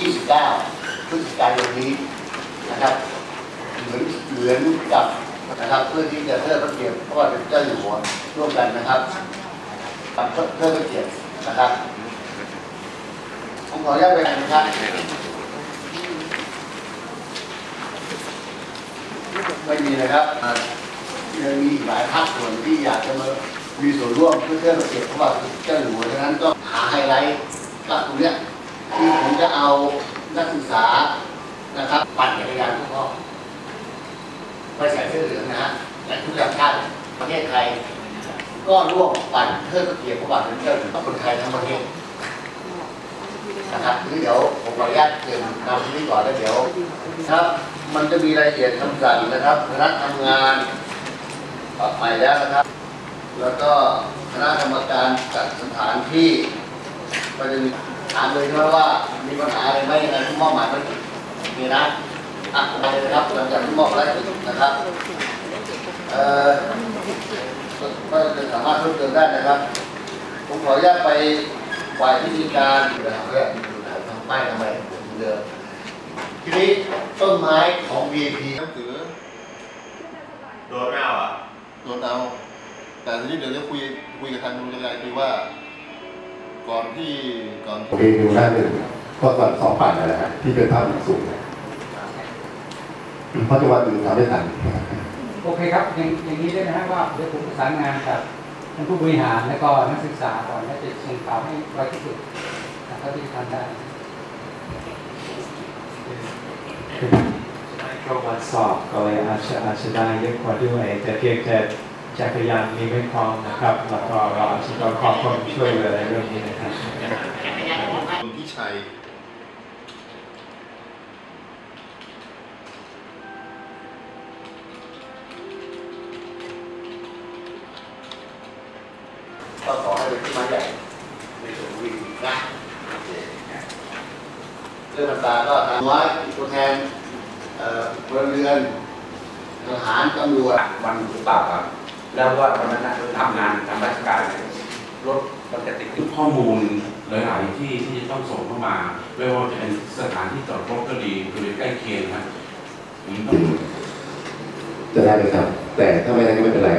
29พฤศจิกายนนี้นะครับเหมือนเหมือนกับนะครับเพื่อที่จะเทิดพระเกียรติพระบาทสมเด็จเจ้าอยู่หัวร่วมกันนะครับกับเทิดพระเกียรตินะครับผมขออนุญาตไปนะครับไม่มีนะครับยังมีอีกหลายภาคส่วนที่อยากจะมามีส่วนร่วมเพื่อเทิดพระเกียรติพระบาทสมเด็จเจ้าอยู่หัวฉะนั้นก็หาไฮไลท์ก็ตรงเนี้ย เอานักศึกษานะครับปั่นจักรยานพวกพ่อไม่ใส่เสื้อเหลืองนะฮะแต่ทุกอย่างชาติประเทศไทย ก็ร่วมปั่นเทิดพระเกียรติพระบาทสมเด็จเจ้าอยู่หัวคนไทยทั้งประเทศนะครับทีนี้เดี๋ยวผมขออนุญาตเกรินนำที่นี้ก่อนแล้วเดี๋ยวครับ มันจะมีรายละเอียดคำสั่งนะครับคณะทำงานปรับใหม่แล้วนะครับ แล้วก็คณะกรรมการจัดสถานที่ก็จะมี ถามเลยใช่ไหมว่ามีปัญหาอะไรไหมยังไงที่มอบหมายมันมีนะอะมาเลยนะครับหลังจากที่มอบแล้วนะครับเอ่อก็จะสามารถเพิ่มเติมได้นะครับ ผมขออนุญาตไปฝ่ายพิธีการนะครับเพื่อทำป้ายทำไมเดือนเดิมทีนี้ต้นไม้ของ VIP หนังสือโดนไม่เอาอะโดนเอา แต่ทีนี้เดี๋ยวจะคุยคุยกับทางดูแลคือว่า ก่อนที่ก่อนที่เมนูหน้าหนึ่งก็ก่อนสองปั่นนั่นแหละฮะที่เป็นภาพมุมสูงเพราะจังหวัดอื่นทำไม่ทันโอเคครับอย่างอย่างนี้ได้ไหมฮะว่าเดี๋ยวผมประสานงานกับท่านผู้บริหารและก็นักศึกษาก่อนและจะส่งข่าวให้ไวที่สุดเท่าที่ทำได้ก็วันสอบก็เลยอาจจะอาจจะได้เยอะกว่าด้วยแต่เพียงแต่ จักรยานมีไม่พร้อมนะครับ แล้วก็เราอาจจะต้องขอความช่วยเหลือในเรื่องนี้นะครับคุณพิชัยก็ขอให้เป็นที่มาใหญ่ในส่วนของ VIP นะโอเคเรื่องต่างๆก็ทางน้อยตัวแทนเอ่อพลเรือนทหารตำรวจวันหรือเปล่าครับ แล้วว่าตอนนั้นน่ะทำงานทำราชการรถมันจะติดข้อมูลหลายๆที่ที่จะต้องส่งเข้ามา ไม่ว่าจะเป็นสถานที่จอดรถก็ดีหรือใกล้เคียงนะผมต้องจะได้ไหมครับ แต่ถ้าไม่ได้ก็ไม่เป็นไร